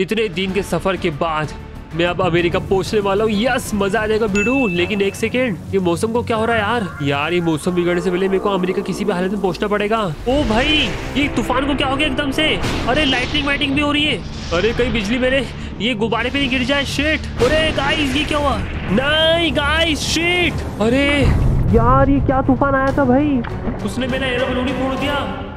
इतने दिन के सफ़र के बाद मैं अब अमेरिका पहुँचने वाला हूँ। यस, मज़ा आ जाएगा बिडू लेकिन एक सेकेंड, ये मौसम को क्या हो रहा है यार? यार, ये मौसम बिगड़ने से पहले मेरे को अमेरिका किसी भी हालत में पहुँचना पड़ेगा। ओ भाई, ये तूफ़ान को क्या हो गया एकदम से? अरे लाइटिंग वाइटिंग भी हो रही है। अरे, कहीं बिजली मेरे, ये गुब्बारे पे नहीं गिर जाए शेट अरे गाइस ये क्या हुआ? नहीं गाइस शेट अरे, यार, ये क्या तूफ़ान आया था भाई? उसने मेरा एरोप्लेन ही फोड़ दिया।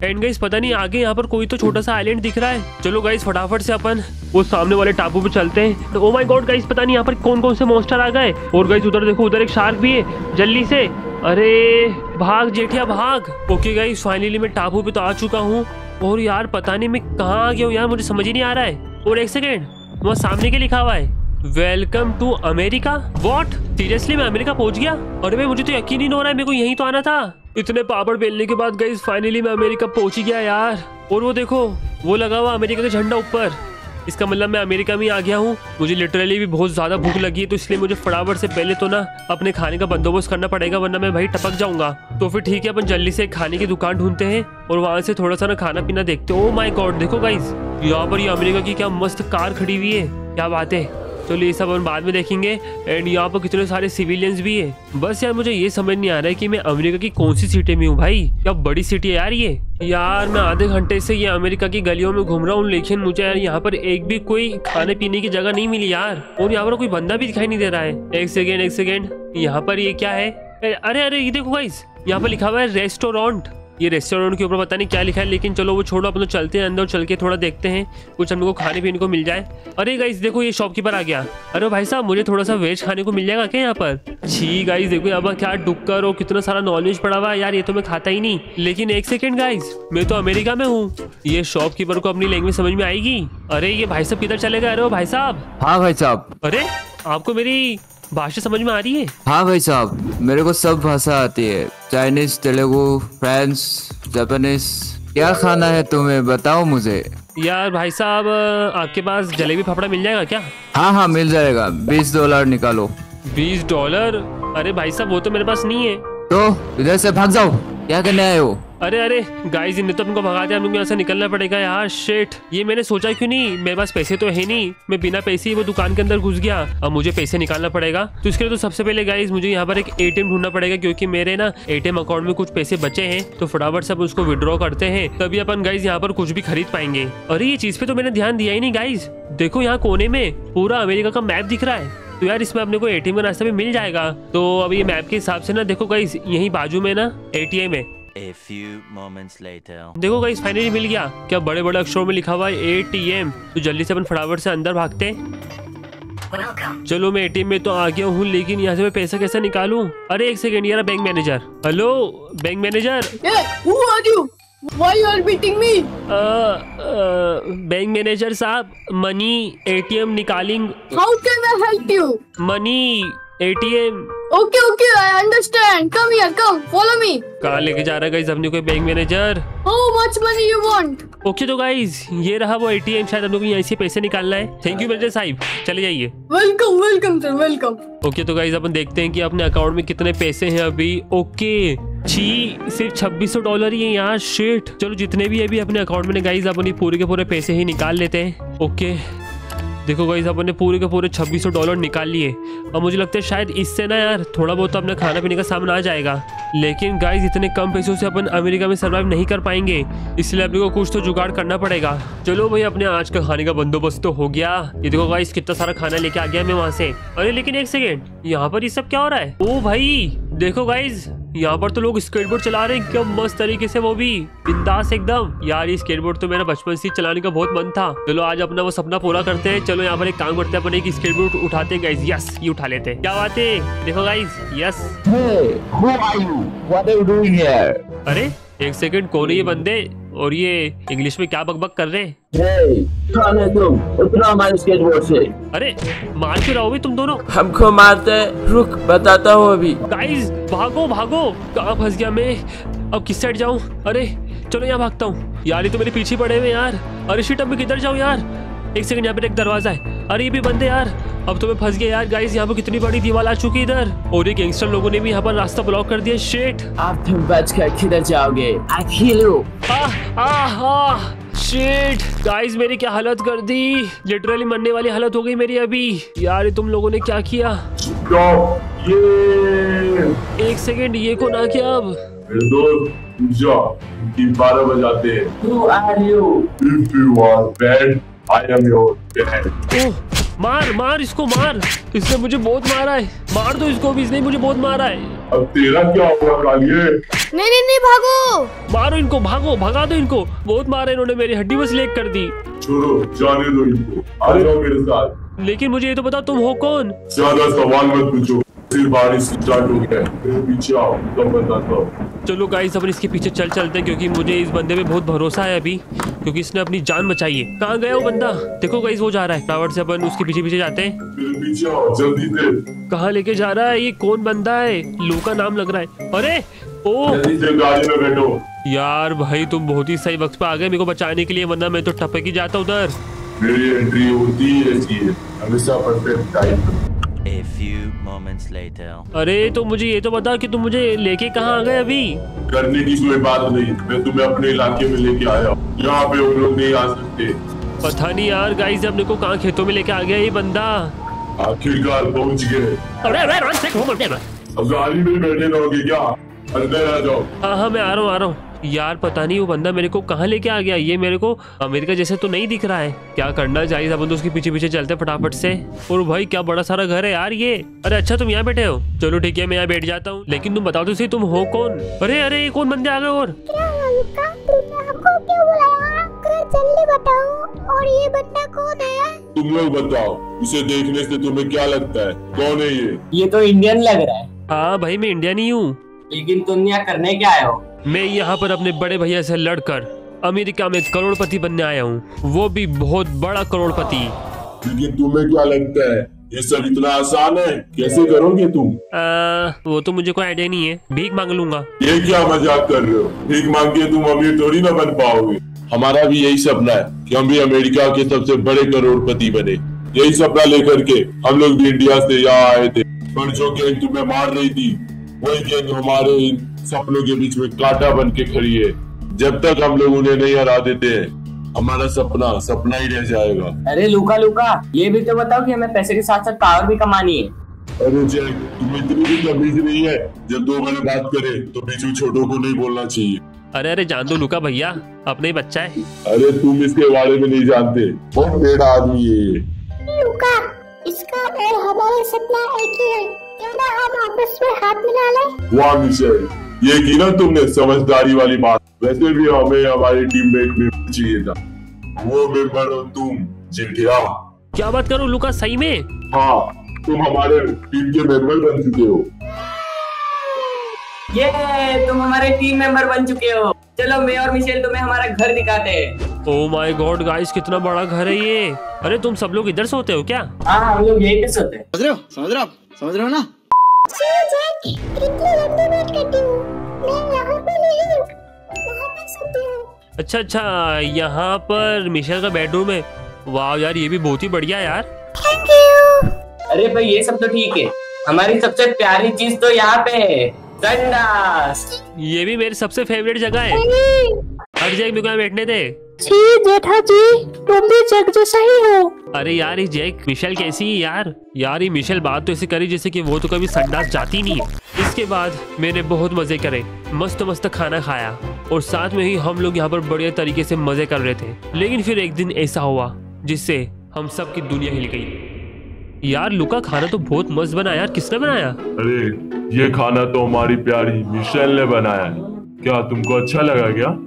एंड गाइस पता नहीं, आगे यहाँ पर कोई तो छोटा सा आइलैंड दिख रहा है। चलो गाइस फटाफट से अपन वो सामने वाले टापू पे चलते हैं। तो ओ माय गॉड गाइस पता नहीं यहाँ पर कौन कौन से मॉन्स्टर आ गए और गाइस उधर देखो, उधर एक शार्क भी है, जल्दी से। अरे, भाग, जेठिया, भाग। ओके गाइस फाइनली मैं टापू पे तो आ चुका हूँ। और यार, पता नहीं मैं कहाँ आ गया हूँ, यार, मुझे समझ ही नहीं आ रहा है। और एक सेकेंड वहाँ सामने के लिखा हुआ है? Welcome to America what seriously मैं अमेरिका पहुँच गया? अरे भाई, मुझे तो यकीन ही नहीं हो रहा है, मेरे को यहीं तो आना था। इतने पापड़ बेलने के बाद गई फाइनली मैं अमेरिका पहुँच ही गया यार। और वो देखो, वो लगा हुआ अमेरिका का झंडा ऊपर। इसका मतलब मैं अमेरिका में आ गया हूँ। मुझे लिटरली भी बहुत ज़्यादा भूख लगी है तो इसलिए मुझे फटाफट से पहले तो ना अपने खाने का बंदोबस्त करना पड़ेगा, वरना मैं भाई टपक जाऊँगा। तो फिर ठीक है, अपन जल्दी से खाने की दुकान ढूंढते हैं और वहाँ से थोड़ा सा ना खाना पीना देखते हैं। माय गॉड देखो गाइज़ यहाँ पर ये अमेरिका की क्या मस्त कार खड़ी हुई है। क्या बात है। चलो ये सब हम बाद में देखेंगे। एंड यहाँ पर कितने सारे सिविलियंस भी है। बस यार मुझे ये समझ नहीं आ रहा है कि मैं अमेरिका की कौन सी सिटी में हूँ भाई। क्या बड़ी सिटी है यार ये। यार मैं आधे घंटे से ये अमेरिका की गलियों में घूम रहा हूँ। लेकिन मुझे यार यहाँ पर एक भी कोई खाने पीने की जगह नहीं मिली यार। और यहाँ पर कोई बंदा भी दिखाई नहीं दे रहा है। एक सेकेंड एक सेकेंड यहाँ पर ये क्या है? अरे अरे, ये देखो गाइस यहाँ पर लिखा हुआ है रेस्टोरेंट ये रेस्टोरेंट के ऊपर पता नहीं क्या लिखा है लेकिन चलो वो छोड़ो अपन तो चलते हैं अंदर चल के थोड़ा देखते हैं। कुछ हम लोग को खाने पीने को मिल जाए। अरे गाइस देखो ये शॉपकीपर आ गया। अरे भाई साहब मुझे थोड़ा सा वेज खाने को मिल जाएगा क्या यहाँ पर? छी गाइस देखो अब क्या डुक्कर और कितना सारा नॉनवेज पड़ा हुआ है यार ये तो मैं खाता ही नहीं। लेकिन एक सेकेंड गाइस मैं तो अमेरिका में हूँ। ये शॉपकीपर को अपनी लैंग्वेज समझ में आएगी? अरे ये भाई साहब किधर चले गए? अरे भाई साहब। हाँ भाई साहब। अरे आपको मेरी भाषा समझ में आ रही है? हाँ भाई साहब मेरे को सब भाषा आती है। चाइनीज़ तेलुगु फ्रेंच जापानीज क्या खाना है तुम्हें बताओ मुझे। यार भाई साहब आपके पास जलेबी फाफड़ा मिल जाएगा क्या? हाँ हाँ मिल जाएगा। बीस डॉलर निकालो। बीस डॉलर? अरे भाई साहब वो तो मेरे पास नहीं है। तो इधर से भाग जाओ। क्या करने आए हो? अरे अरे गाइस इन्हें तो हमको भगा दिया हम लोग यहाँ से निकलना पड़ेगा यार। शेट ये मैंने सोचा क्यों नहीं? मेरे पास पैसे तो है नहीं। मैं बिना पैसे ही वो दुकान के अंदर घुस गया। अब मुझे पैसे निकालना पड़ेगा। तो इसके लिए तो सबसे पहले गाइस मुझे यहाँ पर एक एटीएम ढूंढना पड़ेगा, क्योंकि मेरे ना एटीएम अकाउंट में कुछ पैसे बचे हैं। तो फटाफट सब उसको विड्रॉ करते हैं। तभी अपन गाइज़ यहाँ पर कुछ भी खरीद पाएँगे। अरे, ये चीज़ पे तो मैंने ध्यान दिया ही नहीं गाइज़ देखो यहाँ कोने में, पूरा अमेरिका का मैप दिख रहा है। तो यार, इसमें अपने को एटीएम का रास्ता भी मिल जाएगा। तो अब ये मैप के हिसाब से ना, देखो गाइस यही बाजू में ना एटीएम है। A few moments later. देखो गाइस फाइनली मिल गया। क्या बड़े बड़े अक्षरों में लिखा हुआ है एटीएम तो जल्दी से अपन फटाफट से अंदर भागते चलो मैं एटीएम में तो आ गया हूँ लेकिन यहाँ से मैं पैसा कैसे निकालूं? अरे एक सेकेंड यार bank manager hello bank manager? Why you are beating me? Bank manager साहब मनी एटीएम निकालिंग। How can I help you? Money ATM Okay, okay, I understand. Come here, come, follow me. कहाँ लेके जा रहा है guys अपने कोई bank manager How much money you want? Okay तो गाइस ये रहा वो एटीएम शायद हम लोग यहीं से पैसे निकालना है। थैंक यू मैनेजर साहब। चले जाइए। Welcome, welcome, sir, welcome. Okay तो गाइज़ अपन देखते हैं कि अपने अकाउंट में कितने पैसे हैं अभी। ओके छी सिर्फ़ छब्बीस सौ डॉलर ही है यार शेट चलो जितने भी अभी अपने अकाउंट में गाइज़ अपन ये पूरे के पूरे पैसे ही निकाल लेते हैं। ओके देखो गाइज़ अपन ने पूरे के पूरे छब्बीस सौ डॉलर निकाल लिए। और मुझे लगता है शायद इससे ना यार, थोड़ा बहुत तो अपना खाना पीने का सामान आ जाएगा। लेकिन गाइज़ इतने कम पैसों से अपन अमेरिका में सर्वाइव नहीं कर पाएँगे। इसलिए अपने को कुछ तो जुगाड़ करना पड़ेगा। चलो भाई, अपने आज का खाने का बंदोबस्त तो हो गया। ये देखो गाइज़ कितना सारा खाना लेके आ गया मैं वहाँ से। अरे, लेकिन एक सेकेंड यहाँ पर ये सब क्या हो रहा है? ओ भाई, देखो गाइज़ यहाँ पर तो लोग स्केटबोर्ड चला रहे हैं। क्या मस्त तरीके से वो भी। बिंदास एकदम। यार ये स्केटबोर्ड तो मेरा बचपन से ही चलाने का बहुत मन था। चलो आज अपना वो सपना पूरा करते हैं। चलो यहाँ पर एक काम करते हैं। अपने स्केटबोर्ड उठाते हैं गाइज़ यस ये उठा लेते हैं। क्या बात है? देखो गाइज़ यस Hey? अरे एक सेकंड कौन है ये बंदे? और ये इंग्लिश में क्या बकबक कर रहे हैं? Hey, तुम उतरो हमारे स्केटबोर्ड से। अरे मार क्यों रहो भी तुम दोनों? हमको मारते रुक बताता हूँ अभी। गाइस भागो भागो। कहा फंस गया मैं? अब किस साइड जाऊँ? अरे चलो यहाँ भागता हूँ। यार ये तो मेरे पीछे पड़े हुए यार। अरे शिट अब मैं किधर जाऊँ यार? एक सेकंड यहाँ पे एक दरवाज़ा है। अरे ये भी बंदे यार। अब तो मैं फंस गया यार गाइस यहाँ पे कितनी बड़ी दीवार आ चुकी इधर। और ये गैंगस्टर लोगों ने भी यहाँ पर रास्ता ब्लॉक कर दिया शेट आप तुम बच कर किधर जाओगे? आ शिट गाइस मेरी क्या हालत कर दी? लिटरली मरने वाली हालत हो गई मेरी अभी। यार तुम लोगों ने क्या किया? ये। एक सेकंड ये को ना किया अब? बारह बजाते हैं। Your dad. ओह मार मार इसको मार। इसने मुझे बहुत मारा है। मार दो इसको भी इसने मुझे बहुत मारा है। अब तेरा क्या होगा कालिए नहीं नहीं नहीं भागो। मारो इनको भागो भगा दो इनको। बहुत मारा इन्होंने मेरी हड्डी बस लेक कर दी। छोड़ो जाने दो इनको। आ जाओ मेरे साथ। लेकिन मुझे ये तो बताओ तुम हो कौन? ज़्यादा सवाल मत पूछो। फिर बारिश स्टार्ट हो गया। मेरे पीछे आओ तब बताता हूँ। चलो गाइस अपन इसके पीछे चल चलते हैं क्योंकि मुझे इस बंदे पे बहुत भरोसा है अभी। क्योंकि इसने अपनी जान बचाई है। कहाँ गया वो बंदा? देखो गाइस वो जा रहा है। टावर से अपन उसके पीछे पीछे जाते हैं। कहाँ लेके जा रहा है? ये कौन बंदा है? लू का नाम लग रहा है। अरे, ओ! यार भाई, तुम बहुत ही सही वक्त पे आ गए। मेरे को बचाने के लिए, वरना मैं तो टपक ही जाता उधर। मेरी एंट्री होती है हमेशा perfect time A few moments later. अरे तो मुझे ये तो बता कि तुम मुझे लेके कहाँ आ गए अभी? करने की कोई बात नहीं। मैं तुम्हें अपने इलाके में लेके आया। हूँ यहाँ पे वो लोग नहीं आ सकते। पता नहीं यार गाइस अपने को कहाँ खेतों में लेके आ गया ये बंदा? आखिरकार पहुँच गए। गाड़ी में बैठे रहोगे क्या? अंदर आ जाओ। हाँ हाँ मैं आ रहा हूँ आ रहा हूँ। यार पता नहीं वो बंदा मेरे को कहाँ लेके आ गया? ये मेरे को अमेरिका जैसे तो नहीं दिख रहा है। क्या करना चाहिए अपन तो उसके पीछे पीछे चलते फटाफट से। और भाई क्या बड़ा सारा घर है यार ये। अरे अच्छा तुम यहाँ बैठे हो। चलो ठीक है मैं यहाँ बैठ जाता हूँ। लेकिन तुम बताओ तो सही तुम हो कौन? अरे अरे ये कौन बंदे आ गए और? क्या ललिता तुमने हमको क्यों बुलाया कर जल्दी बताओ। और ये बंदा कौन है? तुम लोग बताओ इसे देखने से तुम्हें क्या लगता है? कौन है ये? ये तो इंडियन लग रहा है। हाँ भाई मैं इंडियन ही हूँ। लेकिन तुम यहाँ करने क्या आए हो? मैं यहाँ पर अपने बड़े भैया से लड़कर अमेरिका में करोड़पति बनने आया हूँ। वो भी बहुत बड़ा करोड़पति। लेकिन तुम्हें क्या लगता है? ये सब इतना आसान है? कैसे करोगे तुम? आ, वो तो मुझे कोई आइडिया नहीं है। भीख मांग लूँगा। ये क्या मज़ाक कर रहे हो? भीख मांग के तुम अमीर थोड़ी ना बन पाओगे। हमारा भी यही सपना है कि हम भी अमेरिका के सबसे बड़े करोड़पति बने। यही सपना लेकर के हम लोग भी इंडिया से यहाँ आए थे। पर जो गैंग तुम्हें मार रही थी। वही गैंग हमारे सपनों के बीच में कांटा बन के खड़ी है। जब तक हम लोग उन्हें नहीं हरा देते हैं हमारा सपना सपना ही रह जाएगा। अरे लुका लुका ये भी तो बताओ कि हमें पैसे के साथ साथ पावर भी कमानी है। अरे जैक तुम्हें इतनी भी तमीज नहीं है। जब दो बड़े बात करे तो बीच में छोटों को नहीं बोलना चाहिए। अरे अरे जान दो लुका भैया अपना ही बच्चा है। अरे तुम इसके बारे में नहीं जानते। बहुत टेढ़ा आदमी है लुका इसका और हमारा सपना एक ही है। क्यों ना हम आपस में हाथ मिला लें? वाह मिशेल ये की ना तुमने समझदारी वाली बात। वैसे भी हमें हमारी टीम में एक मेंबर चाहिए था। वो मेंबर हो तुम जेठिया क्या बात करो लुका सही में? हाँ तुम हमारे टीम के मेंबर बन चुके हो। ये तुम हमारे टीम मेंबर बन चुके हो। चलो मैं और मिशेल तुम्हें हमारा घर दिखाते हैं। ओ माय गॉड गाइस कितना बड़ा घर है ये। अरे तुम सब लोग इधर सोते हो क्या? हाँ हम लोग यही पे सोते हैं। समझ रहे हो? समझ रहे हो? समझ रहे हो ना? अच्छा अच्छा यहाँ पर मिशेल का बेडरूम है। वाह यार ये भी बहुत ही बढ़िया है यार। थैंक यू अरे भाई ये सब तो ठीक है। हमारी सबसे प्यारी चीज़ तो यहाँ पे है। संडास ये भी मेरी सबसे फेवरेट जगह है। हर जगह बैठने दे? जी जेठा जी तुम भी जग जैसा ही हो। अरे यार ये जैक मिशेल कैसी है यार? यार ये मिशेल बात तो ऐसे करी जैसे कि वो तो कभी संडास जाती नहीं है। इसके बाद मैंने बहुत मज़े करे मस्त मस्त खाना खाया। और साथ में ही हम लोग यहाँ पर बढ़िया तरीके से मज़े कर रहे थे। लेकिन फिर एक दिन ऐसा हुआ जिससे हम सब की दुनिया हिल गई। यार लुका खाना तो बहुत मस्त बना यार किसने बनाया? अरे ये खाना तो हमारी प्यारी मिशेल ने बनाया क्या तुमको अच्छा लगा क्या?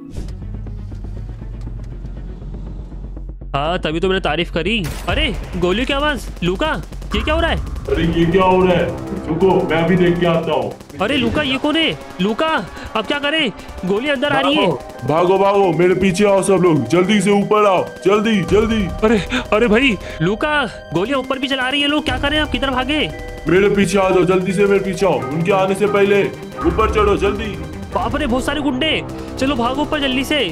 हाँ तभी तो मैंने तारीफ़ करी। अरे गोली की आवाज़। लुका ये क्या हो रहा है? अरे ये क्या हो रहा है? रुको मैं भी देख के आता हूँ। अरे लुका ये कौन है? लुका अब क्या करें? गोली अंदर आ रही है। भागो भागो मेरे पीछे आओ सब लोग। जल्दी से ऊपर आओ। जल्दी जल्दी। अरे अरे भाई लुका गोलियाँ ऊपर भी चला रही है लोग। क्या करें आप? किधर भागे? मेरे पीछे आ जाओ जल्दी से मेरे पीछे आओ। उनके आने से पहले ऊपर चढ़ो जल्दी। बाप रे बहुत सारे गुंडे। चलो भागो ऊपर जल्दी से।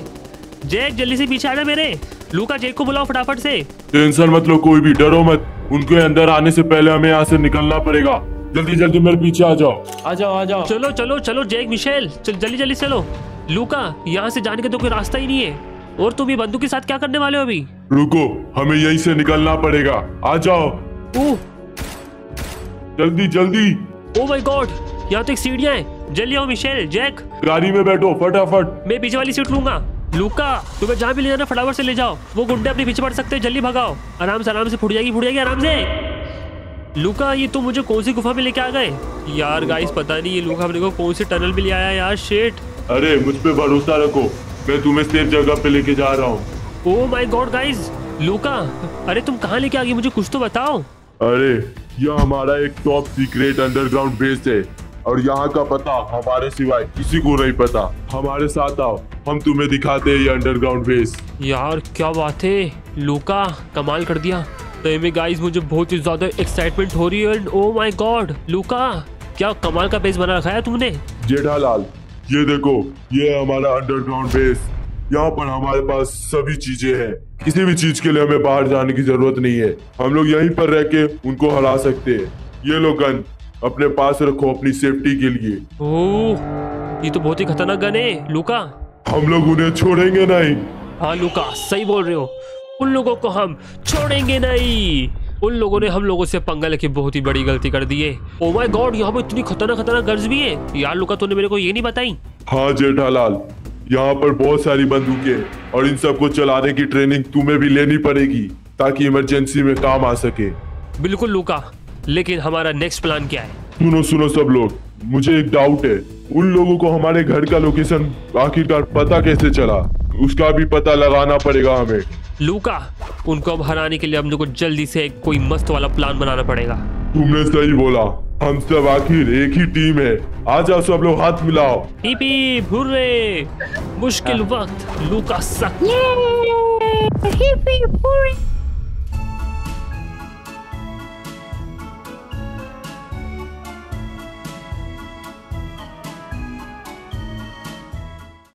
जैक जल्दी से पीछे आ जा मेरे। लुका जैक को बुलाओ फटाफट से। टेंशन मत लो कोई भी डरो मत। उनके अंदर आने से पहले हमें यहाँ से निकलना पड़ेगा। जल्दी जल्दी मेरे पीछे आ जाओ। आ जाओ आ जाओ। चलो चलो चलो जैक मिशेल चल जल्दी जल्दी चलो। लूका यहाँ से जाने का तो कोई रास्ता ही नहीं है। और तुम ये बंदूक के साथ क्या करने वाले हो अभी? रुको हमें यहीं से निकलना पड़ेगा। आ जाओ। जल्दी जल्दी। ओ माय गॉड यहाँ तो एक सीढ़ियाँ हैं। जल्दी आओ मिशेल जैक। गाड़ी में बैठो फटाफट। मैं पीछे वाली सीट लूँगा। लूका तुम्हें जहाँ भी ले जाना फटाफट से ले जाओ। वो गुंडे अपने पीछे पड़ सकते हैं जल्दी भगाओ। आराम से आराम से फुट जाएगी फुट जाएगी आराम से। लूका ये तुम मुझे कौन सी गुफा में लेके आ गए? यार गाइस पता नहीं ये लूका अपने को कौन सी टनल में ले आया यार शेट अरे मुझ पे भरोसा रखो मैं तुम्हें सेफ़ जगह पे लेके जा रहा हूँ। ओ माई गॉड गाइज़ लूका अरे तुम कहाँ लेके आ गई मुझे कुछ तो बताओ। अरे यह हमारा एक टॉप सीक्रेट अंडरग्राउंड बेस है। और यहाँ का पता हमारे सिवाय किसी को नहीं पता। हमारे साथ आओ हम तुम्हें दिखाते हैं ये अंडरग्राउंड बेस यार क्या बात है? लूका कमाल कर दिया। तो में गाइस मुझे बहुत ही ज़्यादा एक्साइटमेंट हो रही है ओ माय गॉड लूका क्या कमाल का बेस बना रखा है तुमने? जेठालाल ये देखो ये हमारा अंडरग्राउंड बेस यहाँ पर हमारे पास सभी चीज़ें हैं। किसी भी चीज़ के लिए हमें बाहर जाने की ज़रूरत नहीं है। हम लोग यहीं पर रह के उनको हरा सकते हैं। ये लो गन। अपने पास रखो अपनी सेफ्टी के लिए। ओह ये तो बहुत ही खतरनाक गन है लूका। हम लोग उन्हें छोड़ेंगे नहीं। हाँ लूका सही बोल रहे हो। उन लोगों को हम छोड़ेंगे नहीं। उन लोगों ने हम लोगों से पंगा लेके बहुत ही बड़ी गलती कर दी है। ओ माय गॉड यहाँ पे इतनी खतरनाक खतरनाक गर्ज भी है। यार लुका तूने मेरे को ये नहीं बताई? हाँ जेठालाल यहाँ पर बहुत सारी बंदूकें और इन सबको चलाने की ट्रेनिंग तुम्हें भी लेनी पड़ेगी ताकि इमरजेंसी में काम आ सके। बिल्कुल लुका। लेकिन हमारा नेक्स्ट प्लान क्या है? सुनो सुनो सब लोग। मुझे एक डाउट है। उन लोगों को हमारे घर का लोकेशन आखिरकार पता कैसे चला? उसका भी पता लगाना पड़ेगा हमें। लूका उनको अब हराने के लिए हम लोग को जल्दी से कोई मस्त वाला प्लान बनाना पड़ेगा। तुमने सही बोला। हम सब आखिर एक ही टीम है। आ जाओ सब लोग हाथ मिलाओ। हिप हिप मुश्किल वक्त। लूका सक